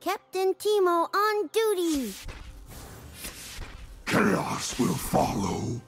Captain Teemo on duty. Chaos will follow.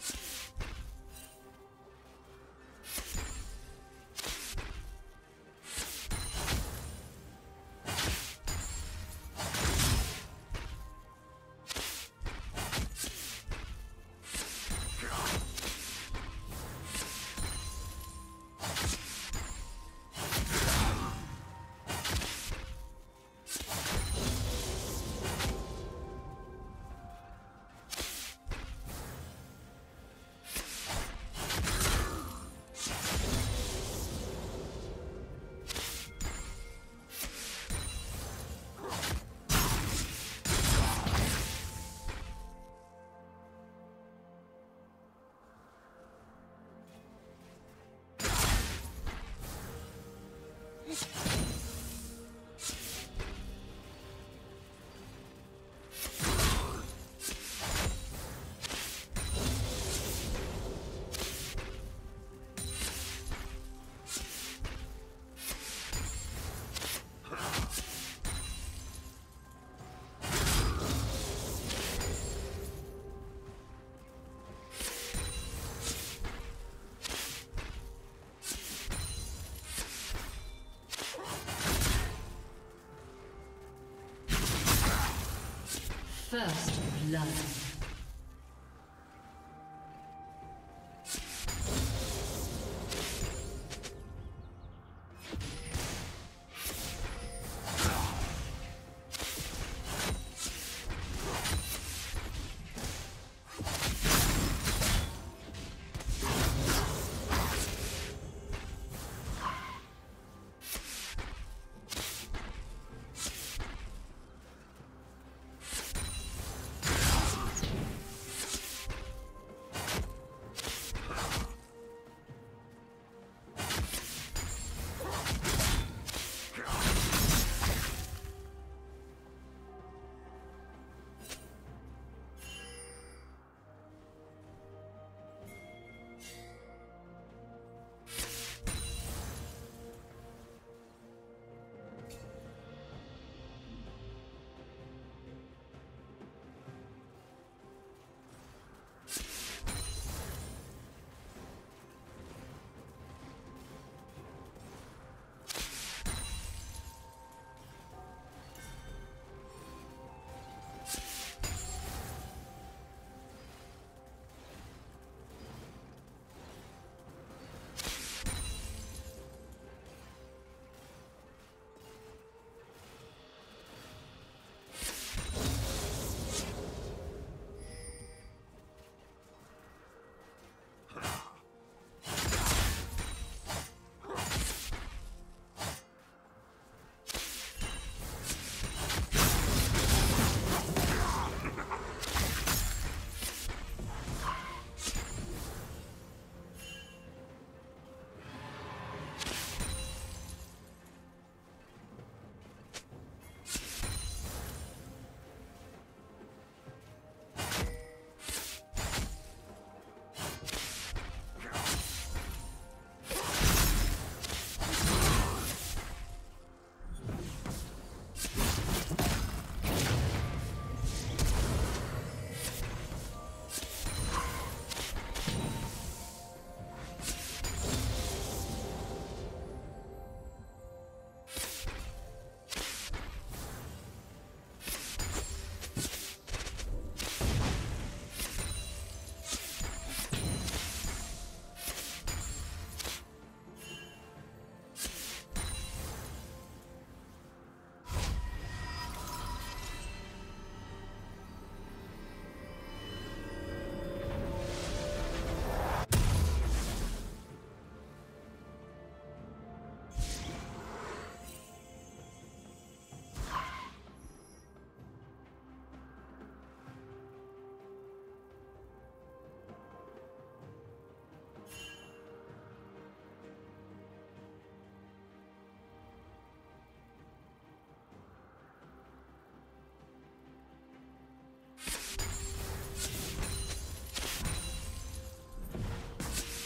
First blood.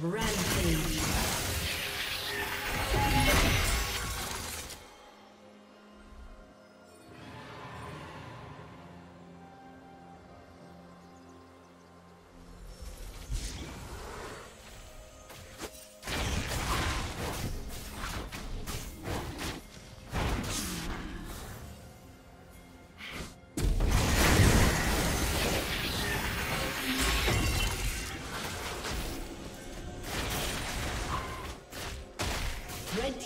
Rampage.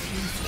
Thank you.